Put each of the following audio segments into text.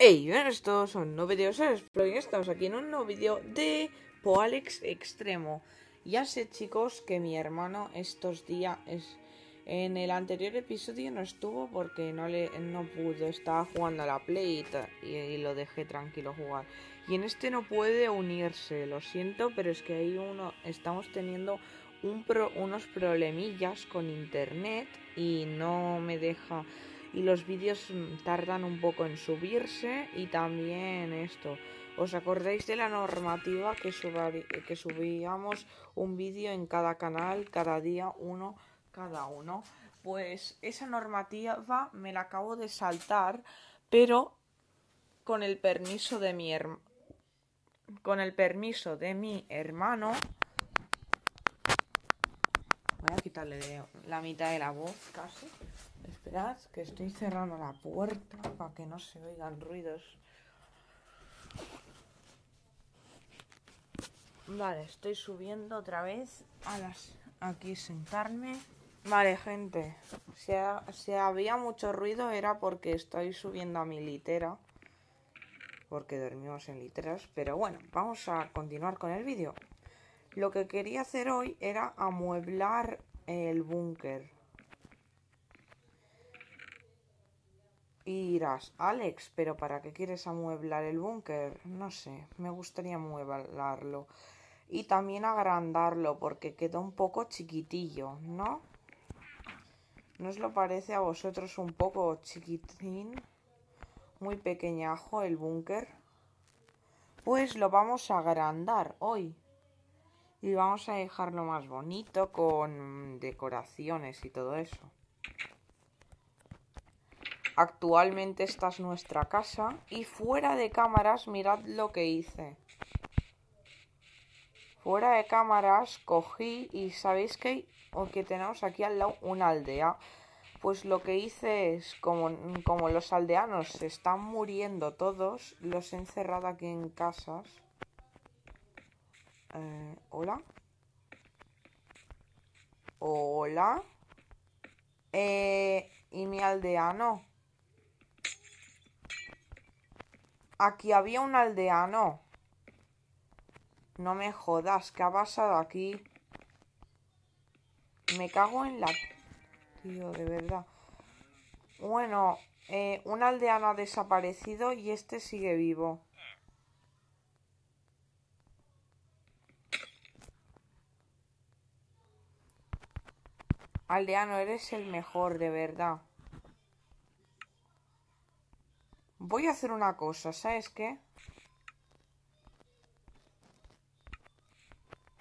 Hey, buenas todos, son nuevos vídeos Estamos aquí en un nuevo vídeo de Poalex Extremo. Ya sé, chicos, que mi hermano estos días es en el anterior episodio no estuvo porque no le no pudo, estaba jugando a la Play y, lo dejé tranquilo jugar. Y en este no puede unirse, lo siento, pero es que hay uno estamos teniendo un unos problemillas con internet y no me deja y los vídeos tardan un poco en subirse y también esto. ¿Os acordáis de la normativa que, que subíamos un vídeo en cada canal, cada día uno, cada uno? Pues esa normativa me la acabo de saltar, pero con el permiso de mi con el permiso de mi hermano voy a quitarle la mitad de la voz casi Esperad que estoy cerrando la puerta para que no se oigan ruidos. Vale, estoy subiendo otra vez a las aquí sentarme. Vale, gente, si, si había mucho ruido era porque estoy subiendo a mi litera. Porque dormimos en literas. Pero bueno, vamos a continuar con el vídeo. Lo que quería hacer hoy era amueblar el búnker. Y dirás, Alex, ¿pero para qué quieres amueblar el búnker? No sé, me gustaría amueblarlo. Y también agrandarlo, porque quedó un poco chiquitillo, ¿no? ¿No os lo parece a vosotros un poco chiquitín? Muy pequeñajo el búnker. Pues lo vamos a agrandar hoy. Y vamos a dejarlo más bonito con decoraciones y todo eso. Actualmente esta es nuestra casa y fuera de cámaras mirad lo que hice. Fuera de cámaras cogí y sabéis que, que tenemos aquí al lado una aldea. Pues lo que hice es, como, como los aldeanos se están muriendo todos, los he encerrado aquí en casas. Eh, Hola. Hola. Eh, ¿Y mi aldeano? Aquí había un aldeano. No me jodas, ¿qué ha pasado aquí? Me cago en la... Tío, de verdad. Bueno, eh, un aldeano ha desaparecido y este sigue vivo. Aldeano, eres el mejor, de verdad. Voy a hacer una cosa, ¿sabes qué?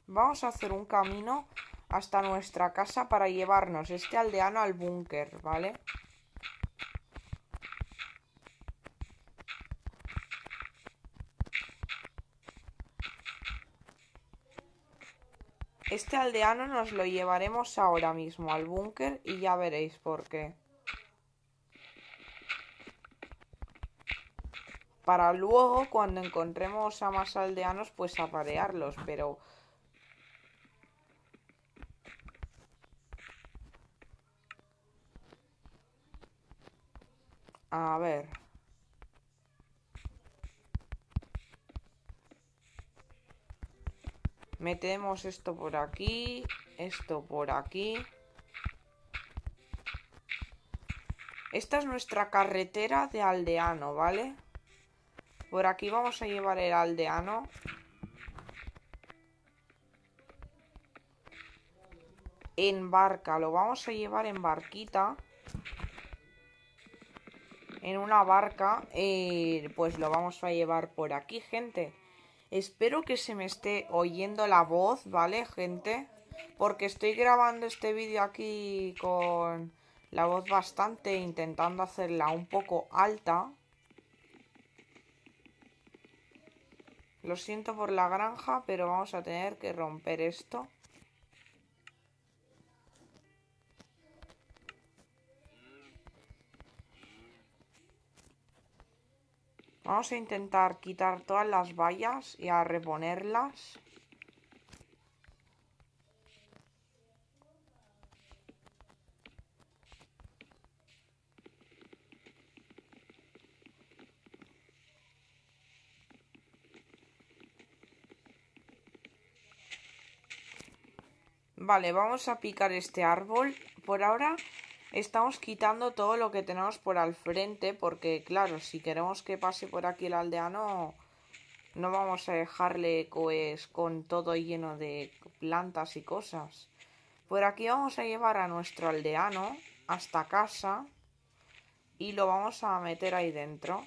Vamos a hacer un camino hasta nuestra casa para llevarnos este aldeano al búnker, ¿vale? Este aldeano nos lo llevaremos ahora mismo al búnker y ya veréis por qué. Para luego cuando encontremos a más aldeanos pues aparearlos, pero... A ver. Metemos esto por aquí, esto por aquí. Esta es nuestra carretera de aldeano, ¿vale? Por aquí vamos a llevar el aldeano. En barca, lo vamos a llevar en barquita. En una barca, eh, pues lo vamos a llevar por aquí, gente. Espero que se me esté oyendo la voz, ¿vale, gente? Porque estoy grabando este vídeo aquí con la voz bastante, intentando hacerla un poco alta. Lo siento por la granja, pero vamos a tener que romper esto. Vamos a intentar quitar todas las vallas y a reponerlas. Vale, vamos a picar este árbol. Por ahora estamos quitando todo lo que tenemos por al frente porque, claro, si queremos que pase por aquí el aldeano, no vamos a dejarle pues, con todo lleno de plantas y cosas. Por aquí vamos a llevar a nuestro aldeano hasta casa y lo vamos a meter ahí dentro.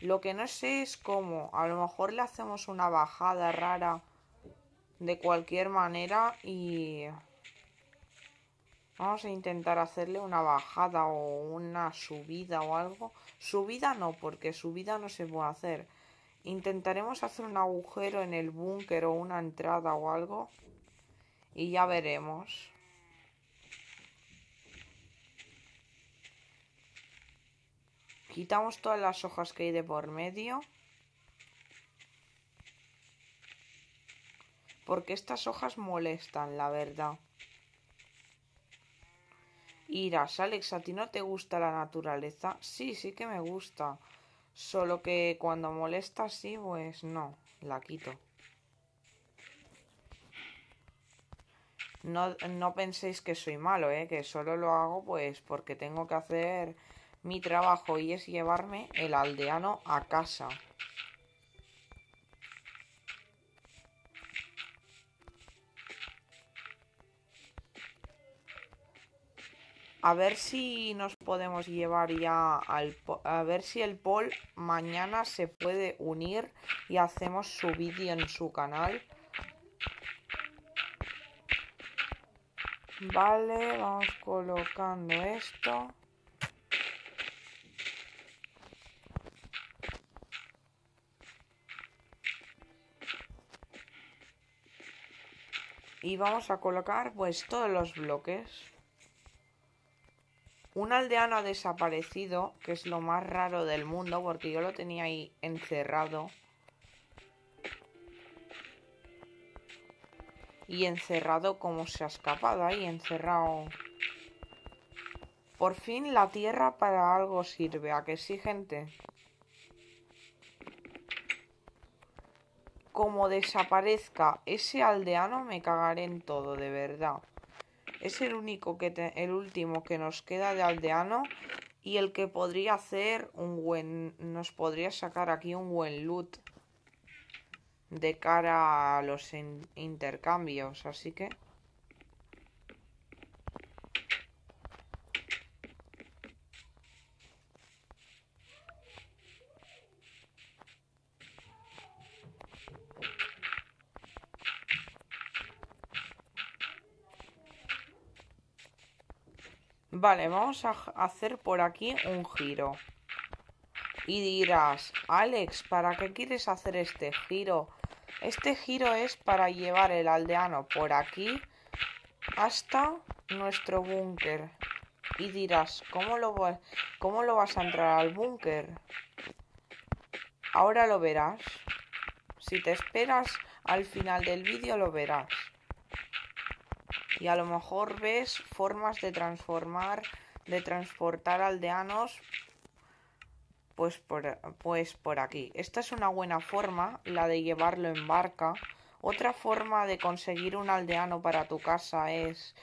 Lo que no sé es cómo. A lo mejor le hacemos una bajada rara de cualquier manera y vamos a intentar hacerle una bajada o una subida o algo. Subida no, porque subida no se puede hacer. Intentaremos hacer un agujero en el búnker o una entrada o algo y ya veremos. Quitamos todas las hojas que hay de por medio. Porque estas hojas molestan, la verdad. Iras, Alex, ¿a ti no te gusta la naturaleza? Sí, sí que me gusta. Solo que cuando molesta así, pues no, la quito. No, no penséis que soy malo, ¿eh? que solo lo hago pues porque tengo que hacer mi trabajo y es llevarme el aldeano a casa. A ver si nos podemos llevar ya al... A ver si el Paul mañana se puede unir y hacemos su vídeo en su canal. Vale, vamos colocando esto. Y vamos a colocar pues todos los bloques. Un aldeano ha desaparecido, que es lo más raro del mundo, porque yo lo tenía ahí encerrado. Y encerrado como se ha escapado ahí, encerrado. Por fin la tierra para algo sirve, ¿a que sí, gente? Como desaparezca ese aldeano me cagaré en todo, de verdad. Es el único que el último que nos queda de aldeano y el que podría hacer un buen nos podría sacar aquí un buen loot de cara a los intercambios, así que... Vale, vamos a hacer por aquí un giro. Y dirás, Alex, ¿para qué quieres hacer este giro? Este giro es para llevar el aldeano por aquí hasta nuestro búnker. Y dirás, ¿cómo lo, ¿cómo lo vas a entrar al búnker? Ahora lo verás. Si te esperas al final del vídeo lo verás. Y a lo mejor ves formas de transformar, de transportar aldeanos pues por, pues por aquí. Esta es una buena forma, la de llevarlo en barca. Otra forma de conseguir un aldeano para tu casa es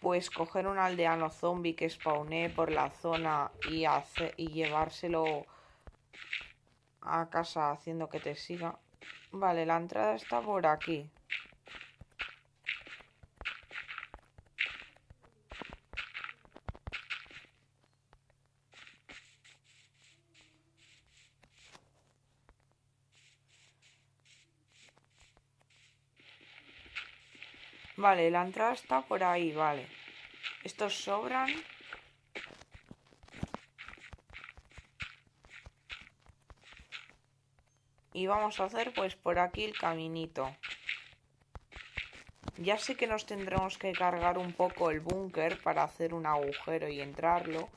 pues coger un aldeano zombie que spawné por la zona y, y llevárselo a casa haciendo que te siga. Vale, la entrada está por aquí. Vale, la entrada está por ahí, vale. Estos sobran. Y vamos a hacer pues por aquí el caminito. Ya sé que nos tendremos que cargar un poco el búnker para hacer un agujero y entrarlo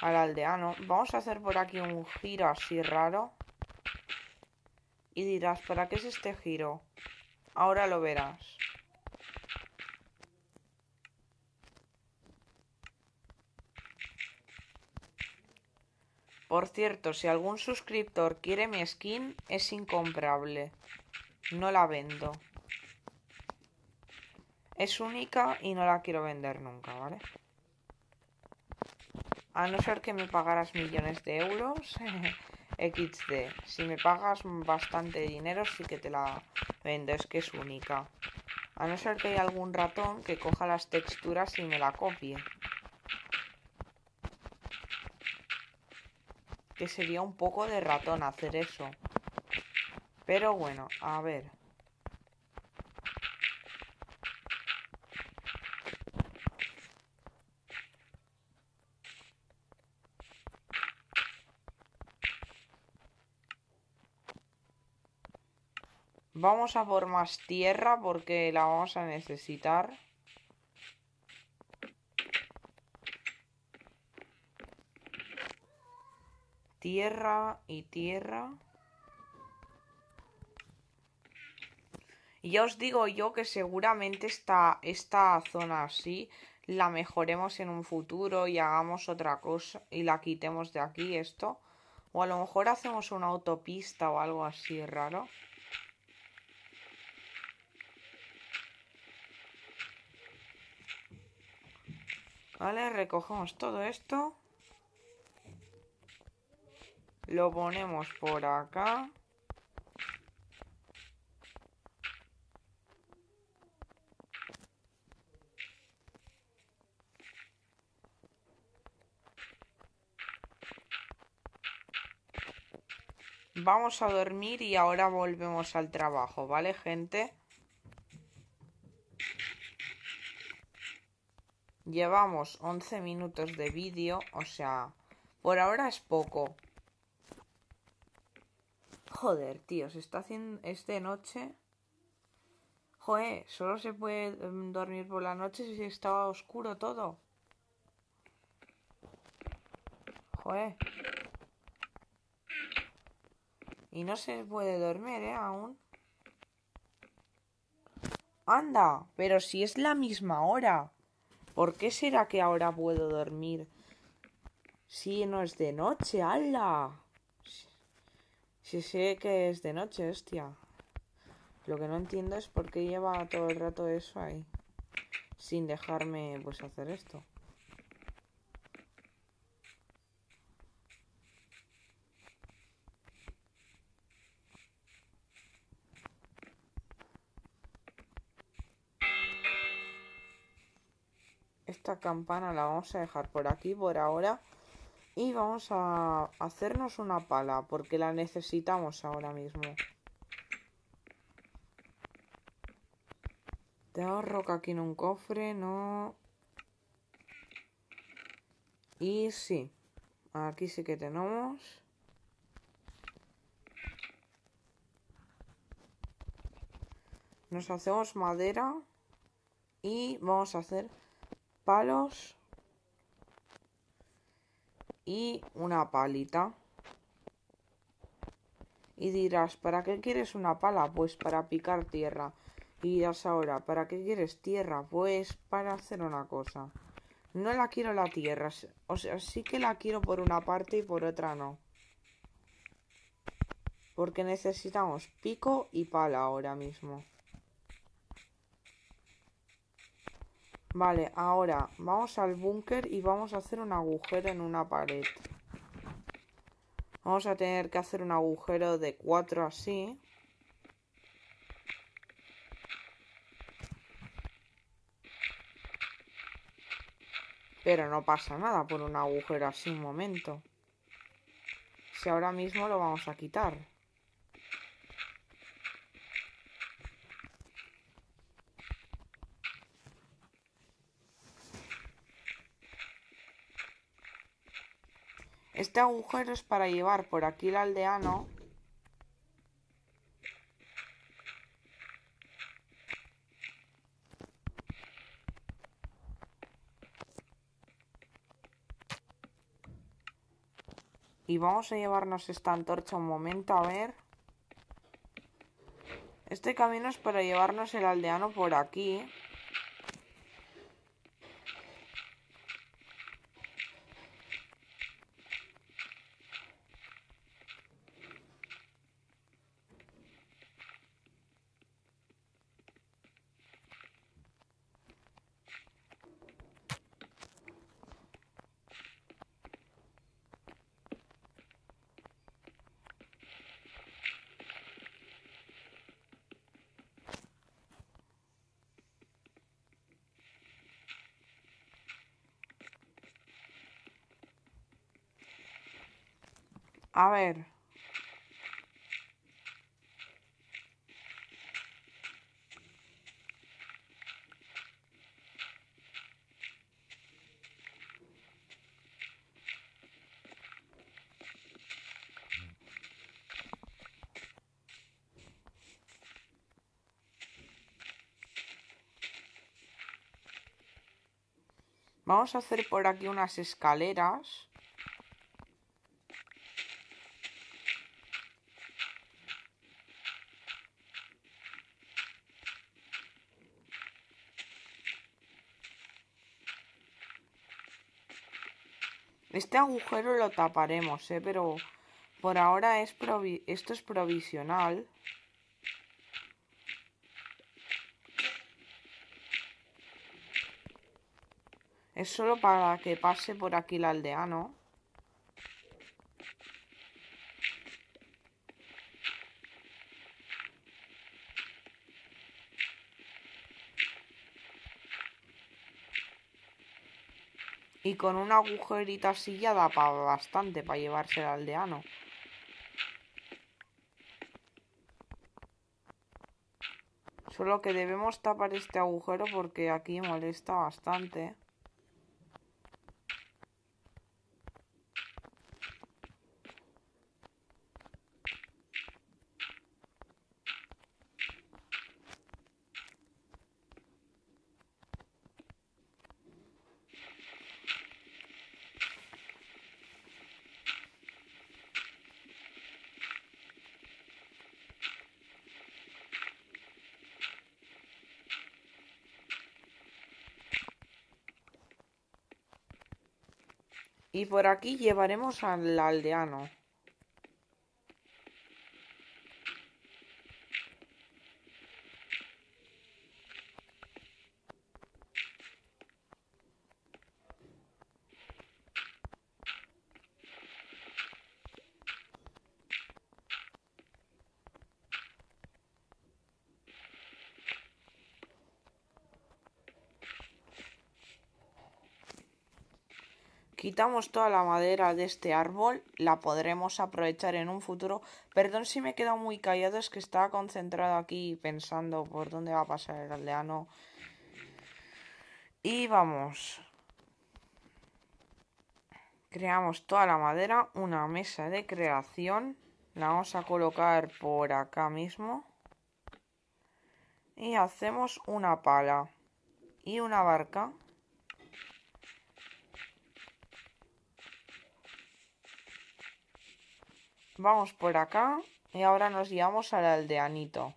al aldeano. Vamos a hacer por aquí un giro así raro. Y dirás, ¿para qué es este giro? Ahora lo verás. Por cierto, si algún suscriptor quiere mi skin, es incomprable. No la vendo. es única y no la quiero vender nunca, ¿vale? A no ser que me pagaras millones de euros, XD. Si me pagas bastante dinero, sí que te la vendo, es que es única. A no ser que haya algún ratón que coja las texturas y me la copie. Que sería un poco de ratón hacer eso. Pero bueno, a ver. Vamos a por más tierra porque la vamos a necesitar. Tierra y tierra. Y ya os digo yo que seguramente esta, esta zona así la mejoremos en un futuro y hagamos otra cosa y la quitemos de aquí esto. O a lo mejor hacemos una autopista o algo así raro. Vale, recogemos todo esto. Lo ponemos por acá. Vamos a dormir y ahora volvemos al trabajo, ¿vale, gente? Llevamos 11 minutos de vídeo, o sea, por ahora es poco. Joder, tío, se está haciendo... Es de noche. Joder, solo se puede em, dormir por la noche si estaba oscuro todo. Joder. Y no se puede dormir, ¿eh? Aún. Anda, pero si es la misma hora. ¿Por qué será que ahora puedo dormir si no es de noche? ¡Hala! Si sé que es de noche, hostia. Lo que no entiendo es por qué lleva todo el rato eso ahí. Sin dejarme pues hacer esto. esta campana la vamos a dejar por aquí por ahora. Y vamos a hacernos una pala, porque la necesitamos ahora mismo. Tengo roca aquí en un cofre, no. Y sí, aquí sí que tenemos. Nos hacemos madera y vamos a hacer palos y una palita. Y dirás, ¿para qué quieres una pala? Pues para picar tierra. Y dirás ahora, ¿para qué quieres tierra? Pues para hacer una cosa. No la quiero la tierra. O sea, sí que la quiero por una parte y por otra no. Porque necesitamos pico y pala ahora mismo. Vale, ahora vamos al búnker y vamos a hacer un agujero en una pared. Vamos a tener que hacer un agujero de cuatro así. Pero no pasa nada por un agujero así un momento. Si ahora mismo lo vamos a quitar. Este agujero es para llevar por aquí el aldeano. Y vamos a llevarnos esta antorcha un momento a ver. Este camino es para llevarnos el aldeano por aquí. A ver. Vamos a hacer por aquí unas escaleras. Este agujero lo taparemos, ¿eh? Pero por ahora es esto es provisional. Es solo para que pase por aquí el aldeano. Y con un agujerito así ya da para bastante para llevarse el aldeano. Solo que debemos tapar este agujero porque aquí molesta bastante. Y por aquí llevaremos al aldeano. Quitamos toda la madera de este árbol, la podremos aprovechar en un futuro. Perdón si me he quedado muy callado, es que estaba concentrado aquí pensando por dónde va a pasar el aldeano. Y vamos. Creamos toda la madera, una mesa de creación. La vamos a colocar por acá mismo. Y hacemos una pala y una barca. Vamos por acá y ahora nos llevamos al aldeanito.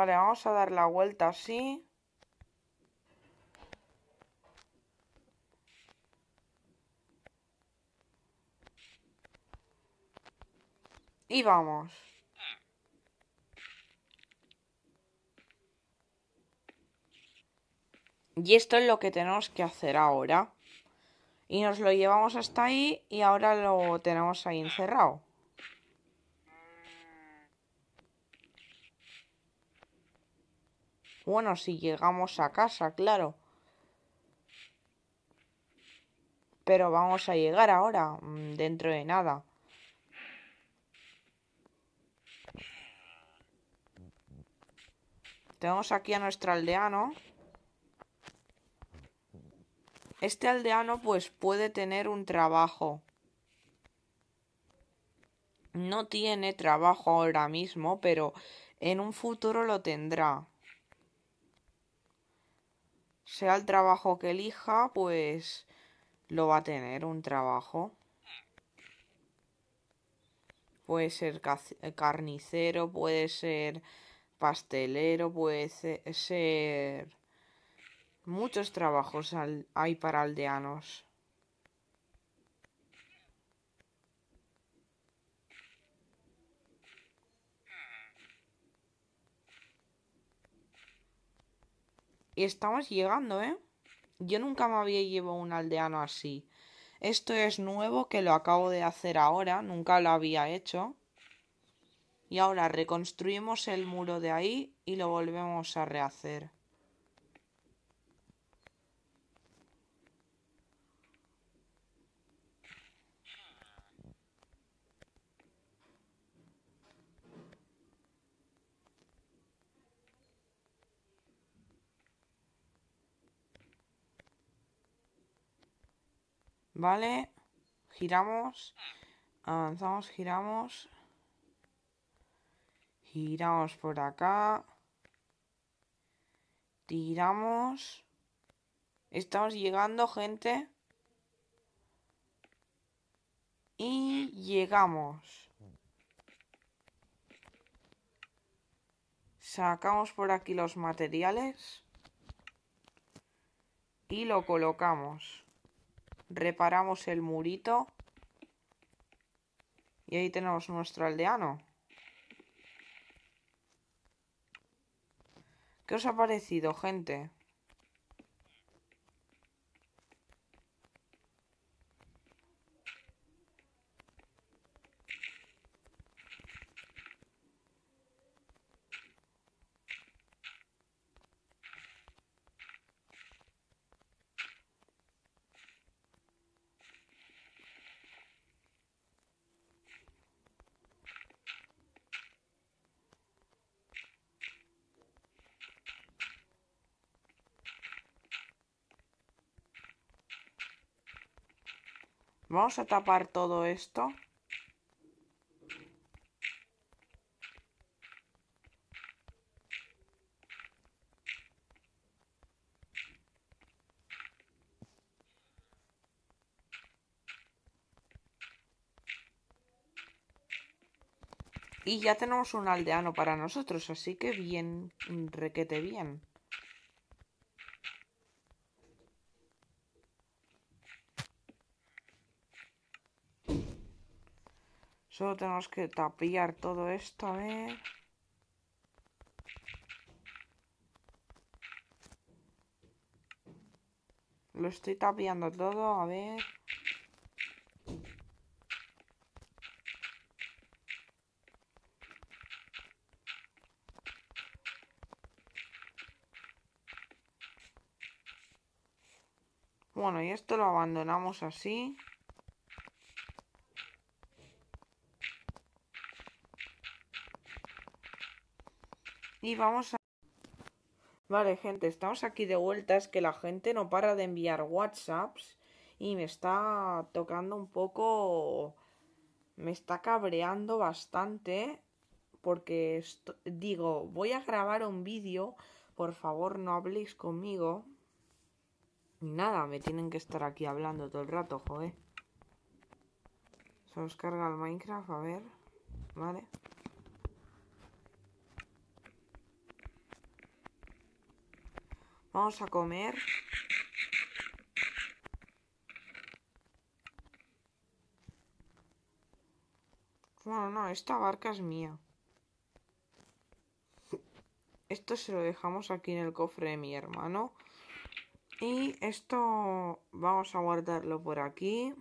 Vale, vamos a dar la vuelta así. Y vamos. Y esto es lo que tenemos que hacer ahora. Y nos lo llevamos hasta ahí y ahora lo tenemos ahí encerrado. Bueno, si llegamos a casa, claro. Pero vamos a llegar ahora, mm, dentro de nada. Tenemos aquí a nuestro aldeano. Este aldeano pues puede tener un trabajo. No tiene trabajo ahora mismo, pero en un futuro lo tendrá sea el trabajo que elija, pues lo va a tener un trabajo. Puede ser carnicero, puede ser pastelero, puede ser... Muchos trabajos hay para aldeanos. Estamos llegando, ¿eh? Yo nunca me había llevado un aldeano así. Esto es nuevo que lo acabo de hacer ahora, nunca lo había hecho. Y ahora reconstruimos el muro de ahí y lo volvemos a rehacer. Vale, giramos, avanzamos, giramos, giramos por acá, tiramos, estamos llegando gente. Y llegamos. Sacamos por aquí los materiales y lo colocamos reparamos el murito y ahí tenemos nuestro aldeano. ¿Qué os ha parecido, gente? Vamos a tapar todo esto. Y ya tenemos un aldeano para nosotros, así que bien, requete bien. Solo tenemos que tapiar todo esto, a ver. Lo estoy tapiando todo, a ver. Bueno, y esto lo abandonamos así. Y vamos a... Vale, gente, estamos aquí de vuelta. Es que la gente no para de enviar WhatsApps y me está tocando un poco... Me está cabreando bastante porque digo, voy a grabar un vídeo, por favor no habléis conmigo. Nada, me tienen que estar aquí hablando todo el rato, joder. Se os carga el Minecraft, a ver. Vale. Vamos a comer. Bueno, no, esta barca es mía. Esto se lo dejamos aquí en el cofre de mi hermano. Y esto vamos a guardarlo por aquí.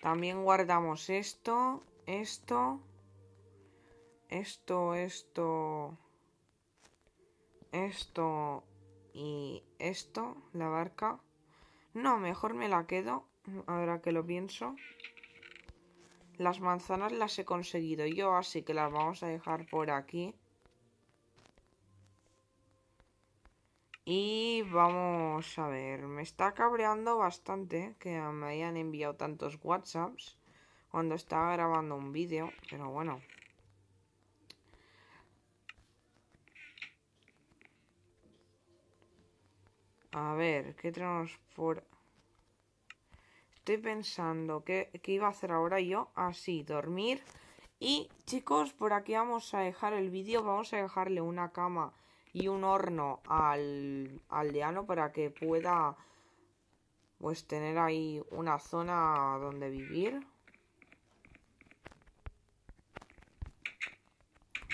También guardamos esto, esto, esto, esto, esto y esto, la barca. No, mejor me la quedo, ahora que lo pienso. Las manzanas las he conseguido yo, así que las vamos a dejar por aquí. Y vamos a ver, me está cabreando bastante que me hayan enviado tantos WhatsApps cuando estaba grabando un vídeo, pero bueno. A ver, ¿qué tenemos por...? Estoy pensando ¿qué, qué iba a hacer ahora yo. Así, ah, dormir. Y chicos, por aquí vamos a dejar el vídeo. Vamos a dejarle una cama y un horno al aldeano para que pueda pues tener ahí una zona donde vivir.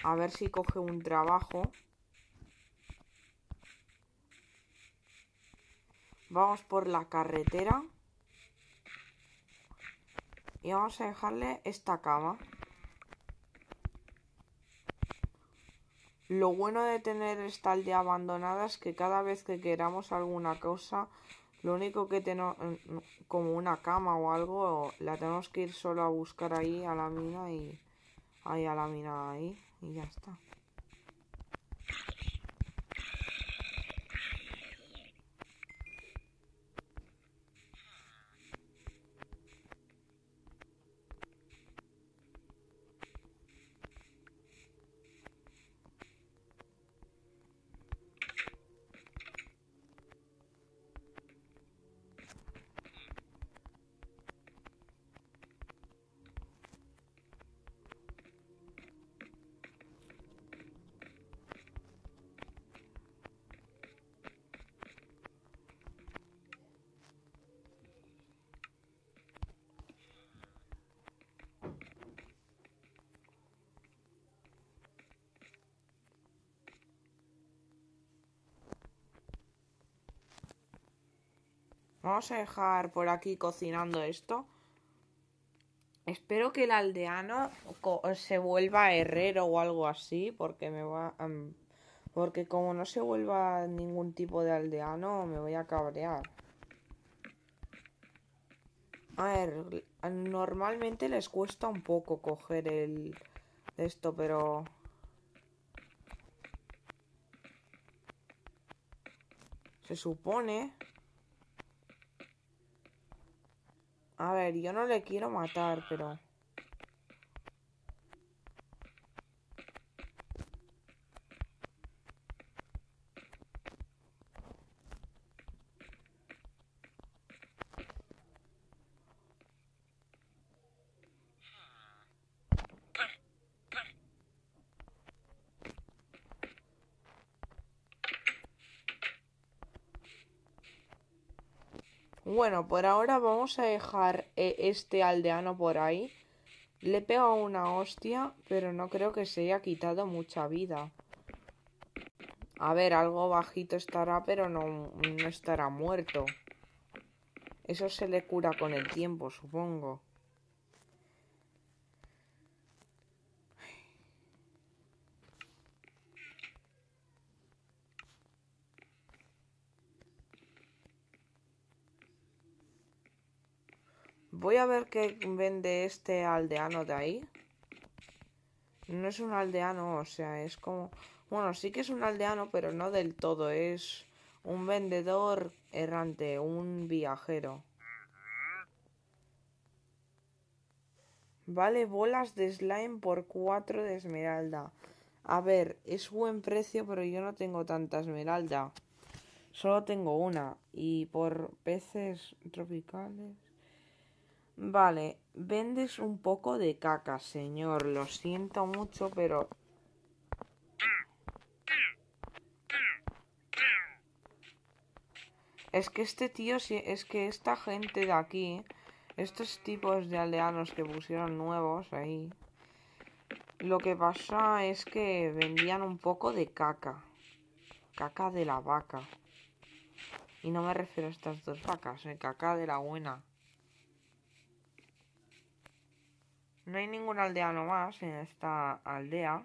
A ver si coge un trabajo. Vamos por la carretera. Y vamos a dejarle esta cama. Lo bueno de tener esta aldea abandonada es que cada vez que queramos alguna cosa, lo único que tenemos, como una cama o algo, la tenemos que ir solo a buscar ahí a la mina y ahí a la mina ahí y ya está. Vamos a dejar por aquí cocinando esto. Espero que el aldeano se vuelva herrero o algo así, porque me va... porque como no se vuelva ningún tipo de aldeano, me voy a cabrear. A ver, normalmente les cuesta un poco coger el... esto, pero... Se supone A ver, yo no le quiero matar, pero... Bueno, por ahora vamos a dejar eh, este aldeano por ahí. Le he pegado una hostia, pero no creo que se haya quitado mucha vida. A ver, algo bajito estará, pero no, no estará muerto. Eso se le cura con el tiempo, supongo. Vende este aldeano de ahí. No es un aldeano, o sea, es como... Bueno, sí que es un aldeano, pero no del todo. Es un vendedor errante, un viajero. Vale bolas de slime por 4 de esmeralda. A ver, es buen precio, pero yo no tengo tanta esmeralda. Solo tengo una. Y por peces tropicales... Vale, vendes un poco de caca, señor. Lo siento mucho, pero... Es que este tío, es que esta gente de aquí, estos tipos de aldeanos que pusieron nuevos ahí, lo que pasa es que vendían un poco de caca. Caca de la vaca. Y no me refiero a estas dos vacas, eh, caca de la buena. No hay ningún aldeano más en esta aldea.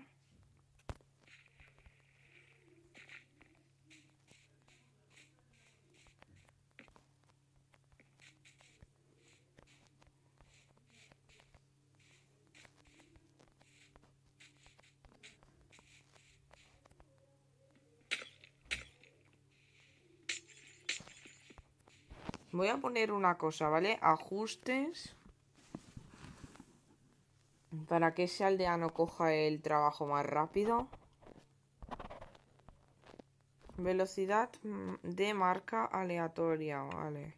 Voy a poner una cosa, ¿vale? Ajustes para que ese aldeano coja el trabajo más rápido. Velocidad mm, de marca aleatoria, vale.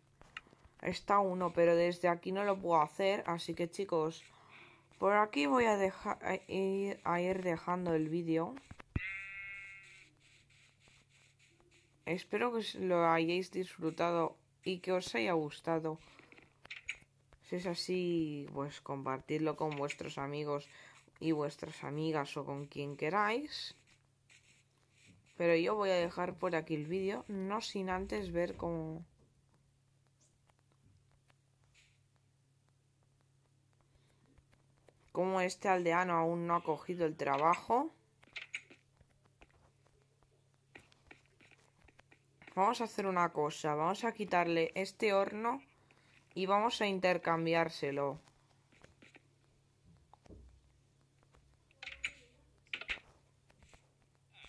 Está uno, pero desde aquí no lo puedo hacer, así que chicos, por aquí voy a ir dejando el vídeo. Espero que lo hayáis disfrutado y que os haya gustado. Si es así, pues compartidlo con vuestros amigos y vuestras amigas o con quien queráis. Pero yo voy a dejar por aquí el vídeo, no sin antes ver cómo... Cómo este aldeano aún no ha cogido el trabajo. Vamos a hacer una cosa, vamos a quitarle este horno y vamos a intercambiárselo.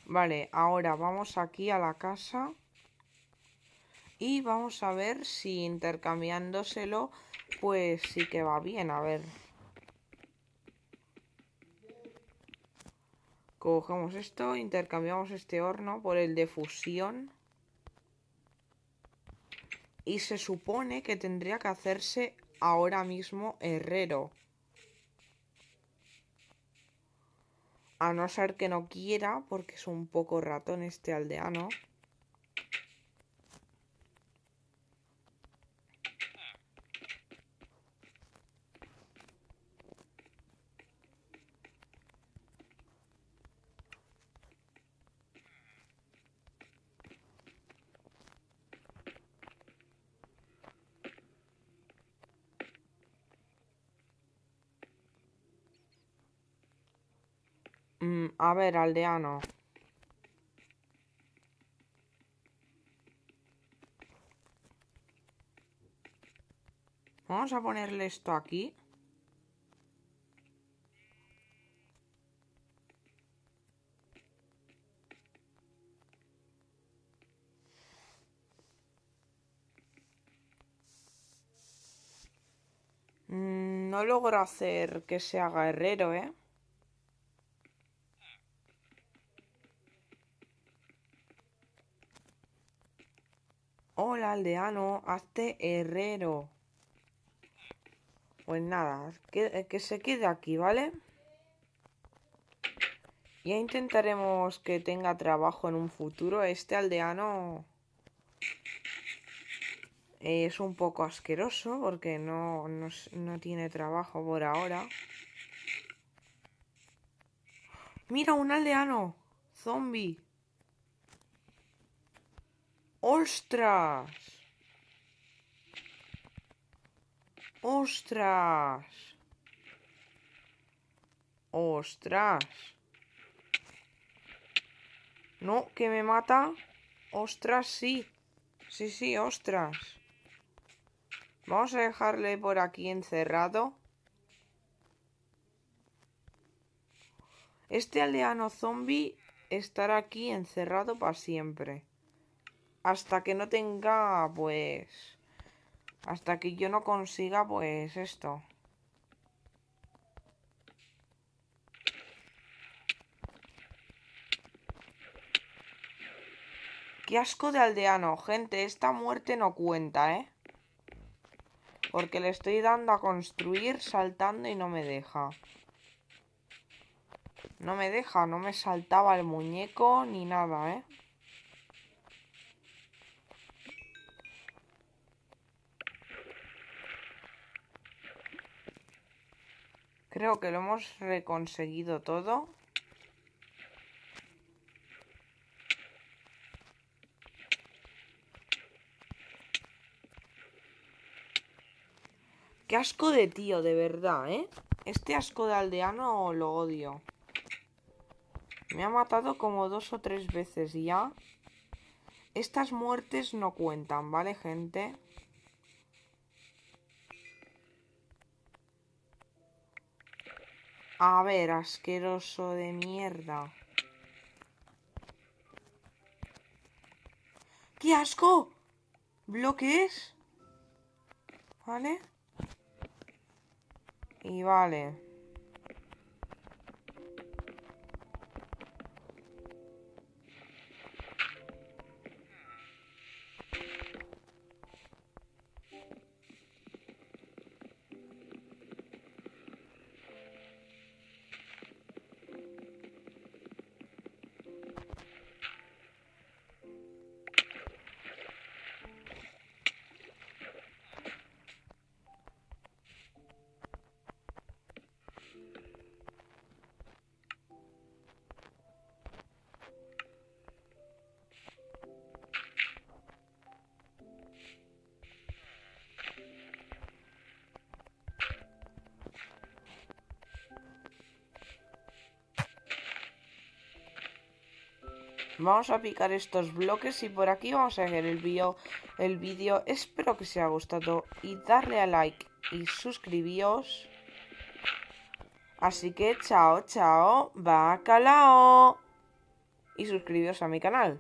Vale, ahora vamos aquí a la casa y vamos a ver si intercambiándoselo pues sí que va bien, a ver. Cogemos esto, intercambiamos este horno por el de fusión. Y se supone que tendría que hacerse ahora mismo herrero. A no ser que no quiera, porque es un poco ratón este aldeano. A ver, aldeano. Vamos a ponerle esto aquí. Mm, no logro hacer que se haga herrero, ¿eh? Hola, aldeano, hazte herrero. Pues nada, que, que, se quede aquí, ¿vale? Ya intentaremos que tenga trabajo en un futuro. Este aldeano es un poco asqueroso porque no, no, no tiene trabajo por ahora. Mira, un aldeano. Zombie. ¡Ostras! ¡Ostras! ¡Ostras! No, que me mata. ¡Ostras, sí! Sí, sí, ostras. Vamos a dejarle por aquí encerrado. Este aldeano zombie estará aquí encerrado para siempre hasta que no tenga, pues... Hasta que yo no consiga, pues, esto. Qué asco de aldeano, gente. Esta muerte no cuenta, ¿eh? Porque le estoy dando a construir saltando y no me deja. No me deja, no me saltaba el muñeco ni nada, ¿eh? Creo que lo hemos reconseguido todo. Qué asco de tío, de verdad, ¿eh? Este asco de aldeano lo odio. Me ha matado como dos o tres veces ya. Estas muertes no cuentan, ¿vale, gente? A ver, asqueroso de mierda. ¡Qué asco! ¿Bloques? ¿Vale? Y vale. Vamos a picar estos bloques y por aquí vamos a hacer el vídeo. El vídeo. Espero que os haya gustado y darle a like y suscribíos. Así que chao, chao, bacalao. Y suscribíos a mi canal.